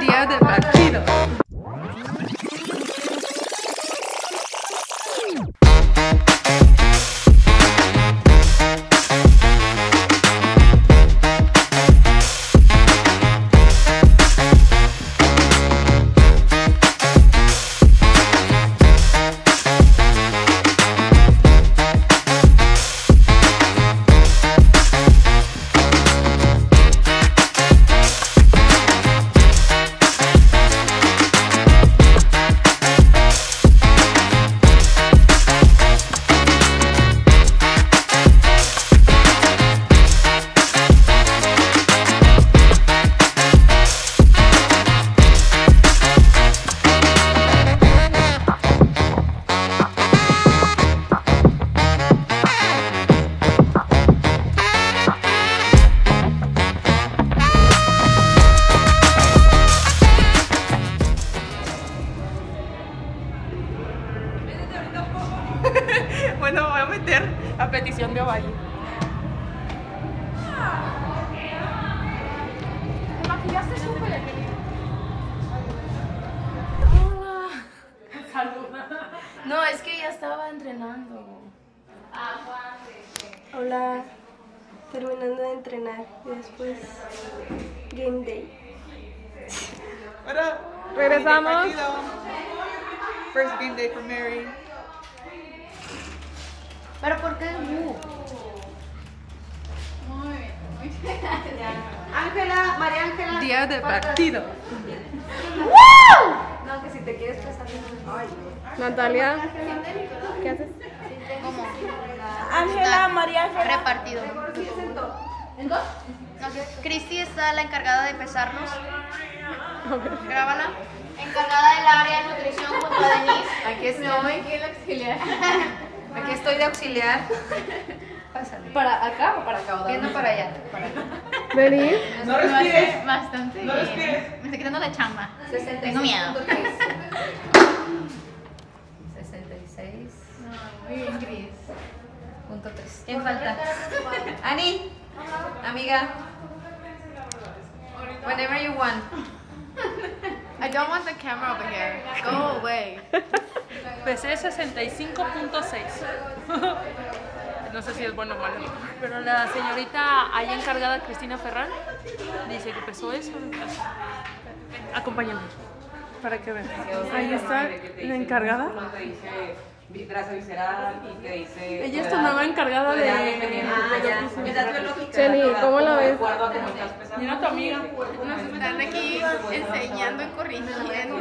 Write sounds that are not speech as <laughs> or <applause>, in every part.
Día de <laughs> No, es que ya estaba entrenando. Hola, terminando de entrenar y después game day. Regresamos. First game day for Mary. ¿Pero por qué? Ángela, María Ángela. Día de partido. Natalia, ¿qué haces? Ángela, María Ángela. Repartido. ¿En dos? No sé. Cristi está la encargada de pesarnos. Grábala. Encargada del área de nutrición junto a Denise. Aquí estoy. Aquí <laughs> estoy de auxiliar. Pásale. ¿Para acá o para acá? Viendo para allá. Para acá. Venir. No respires. Bastante. No respires. Me estoy quitando la chamba. 66. Tengo miedo. <laughs> Muy bien, Cris. Punto 3. ¿Quién falta? <laughs> Ani, amiga. Whenever you want. <laughs> I don't want the camera over here. Go away. <laughs> Pesé 65.6. No sé si es bueno o malo. Pero la señorita ahí encargada, Cristina Ferran, dice que pesó eso. Acompáñame. Para que vean. Ahí está la encargada. Grasa visceral y que dice... Ella es tu nueva encargada de. Ah, ya. lo que Edad sea. biológica. Jenny, ¿cómo la ves? Mira tu amiga. Nos están aquí enseñando y corrigiendo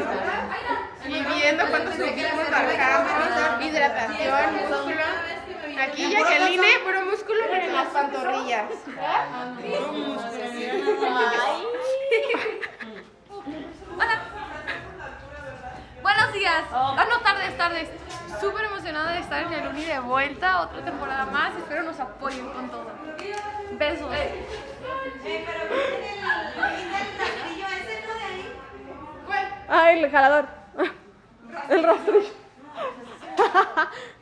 y viendo cuánto subimos, bajamos, hidratación, músculo. Aquí Jacqueline, puro músculo, pero en las pantorrillas. Días. Ah, no, tardes, tardes. Súper emocionada de estar en el Uni de vuelta, otra temporada más. Espero nos apoyen con todo. Besos. Ah, el jalador. El rastrillo. <laughs>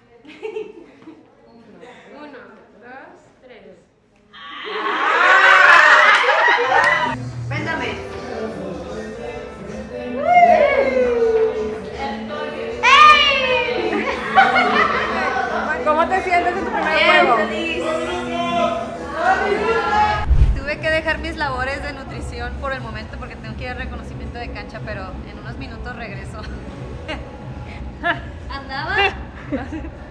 <laughs> clases.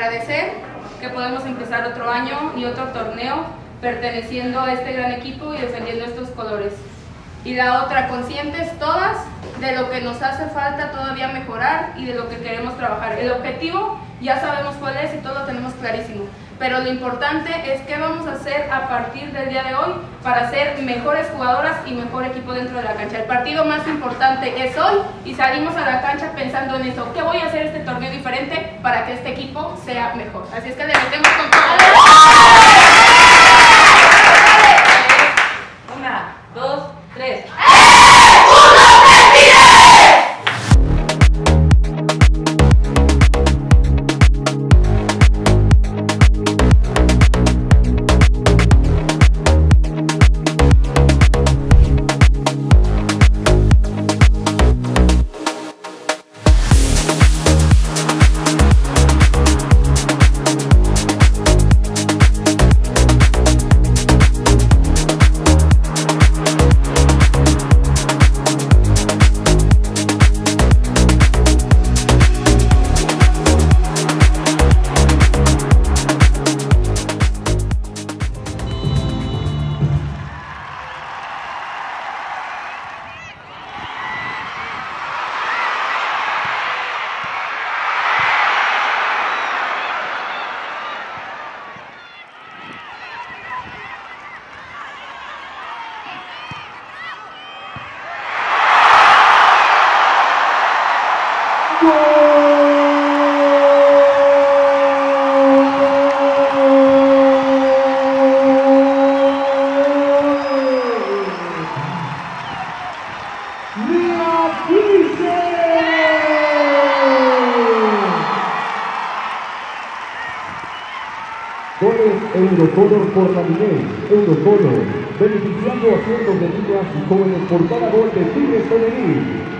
agradecer que podemos empezar otro año y otro torneo perteneciendo a este gran equipo y defendiendo estos colores. Y la otra, conscientes todas de lo que nos hace falta todavía mejorar y de lo que queremos trabajar. El objetivo ya sabemos cuál es y todo lo tenemos clarísimo. Pero lo importante es qué vamos a hacer a partir del día de hoy para ser mejores jugadoras y mejor equipo dentro de la cancha. El partido más importante es hoy y salimos a la cancha pensando en eso. ¿Qué voy a hacer este torneo diferente para que este equipo sea mejor? Así es que le metemos con todo. Eurocolor por la Miguel, Eurocolor, beneficiando a cientos de niñas y jóvenes por cada gol de Tigres Femenil.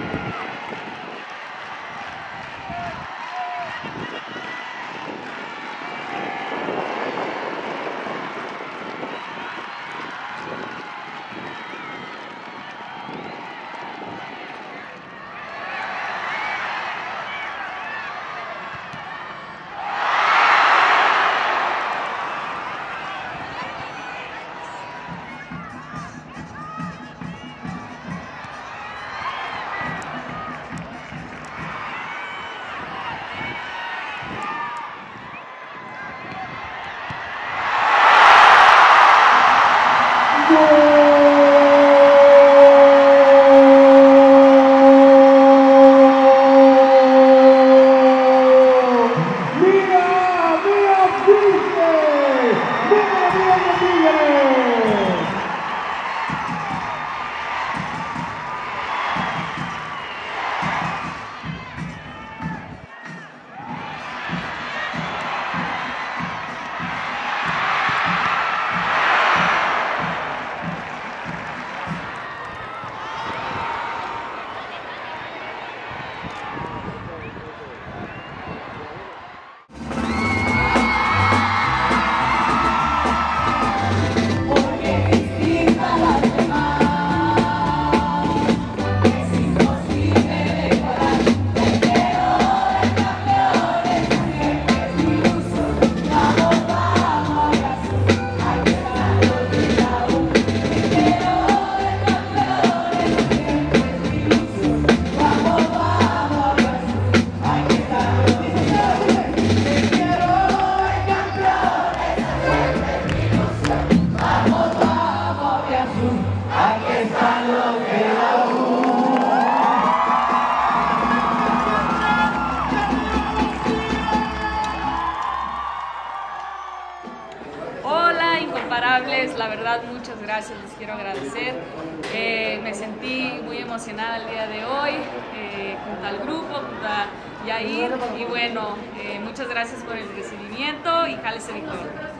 Yair, y bueno, eh, muchas gracias por el recibimiento y jálese victoria.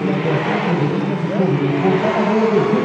Thank you.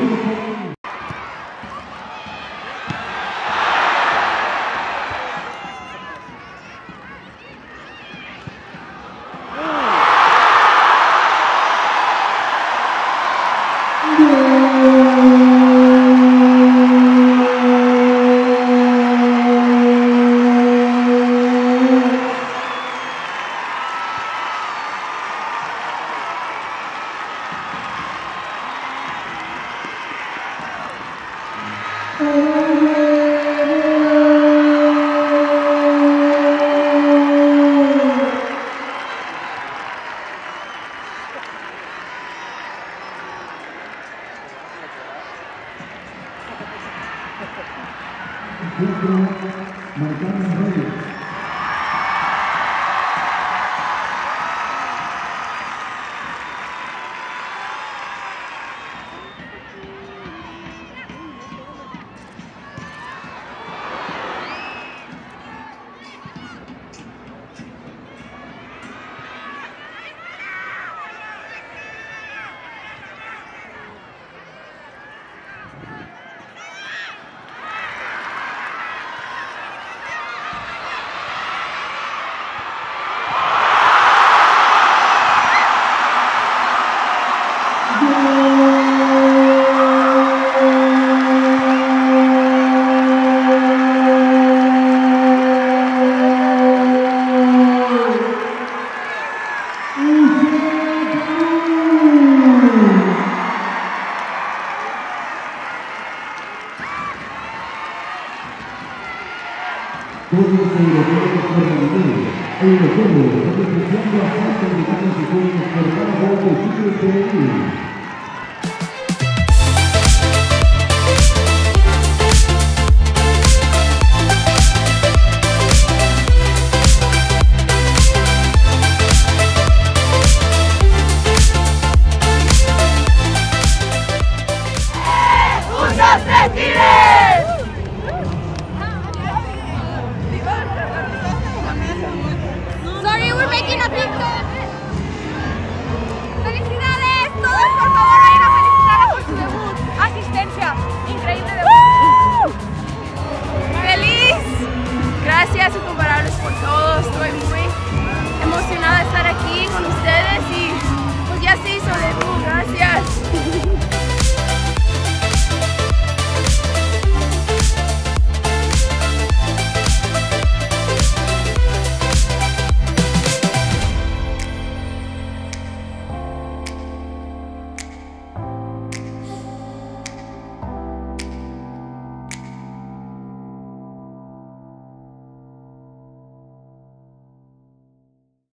todos los elementos permanentes, en los cuales representando a sus invitados y públicos por cada